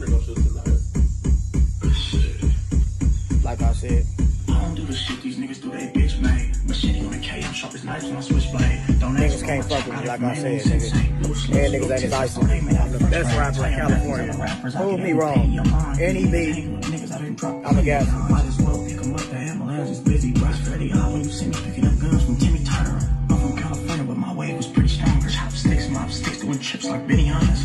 Thunder gonna shoot tonight. Like I said, I don't do the shit these niggas do, they bitch made. Machete on the K, I'm sharp as knives when I switchblade. Don't ask Niggas can't fuck with me, like I from said, any nigga. sensei. Yeah, niggas ain't tips, ice. don't aim it at I'm the best fries. rapper in California. rappers, Prove me wrong. in your mind. Any Niggas beat, with niggas, I done dropped I'm a the gas. Might as well pick 'em up, the ambulance is busy. Brush Freddy out when you see me picking up guns from Timmy Turner. I'm from California, but my wave was pretty stronger. Chopsticks, mobsticks, doing chips like Benny Hannes.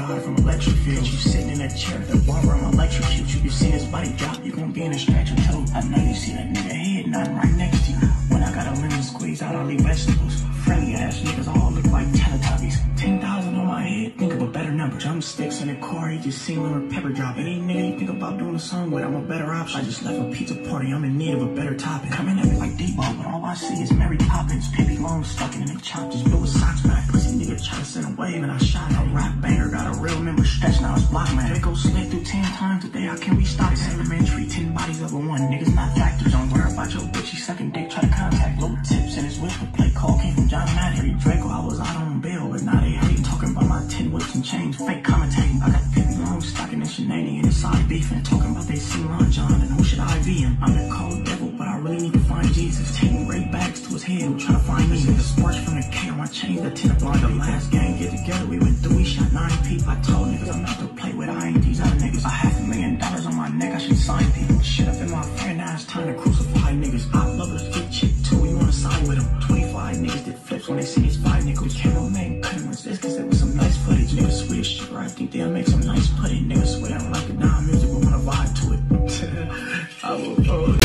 Died from electric fields. You sitting in that chair the barber, I'm electrocute you. You seen his body drop, you gon' be in a stretcher too. I know you see that nigga head nodding right next to you. When I got a lemon squeeze out, I leave vegetables. Friendly ass niggas all look like Teletubbies. 10,000 on my head, think of a better number. Drumsticks in the car, he just seen lemon pepper drop. Any nigga you think about doing a song with, I'm a better option. I just left a pizza party, I'm in need of a better topic. Coming at me like Debo, but all I see is Mary Poppins. Pippi Long stuck in the chop, just blew his socks back. Try to send a wave and I shot him. Rap banger, got a real member stretch, now it's block man. Drakeo slid through 10 times today, how can we stop it? Elementary, 10 bodies over one, niggas not factors. Don't worry about your bitch, he sucking dick, try to contact. Low tips and his the play call came from John Madden. Drakeo, I was out on bail, but now they hating, talking about my 10 whips and chains, fake commentating. I got Pippi Long stocking and Sinead and inside beefing, talking about they see Ron John and who should I be him? I'm the cold devil, but I really need to find Jesus. Taking great bags to his head, trying to find me. I changed the 10 o'clock, the last game Get together, we went through, we shot 9 people. I told niggas I'm not to play with, I ain't these other niggas. A half a million dollars on my neck, I should sign people. Shit up in my friend, now it's time to crucify niggas. I lovers, get chick too, You wanna side with them 25 niggas did flips when they see these 5 niggas Cameraman couldn't resist, cause it was some nice footage Niggas swear shit, right, I think they'll make some nice footage Niggas swear I don't like it, nah, music, we wanna vibe to it. I will, oh,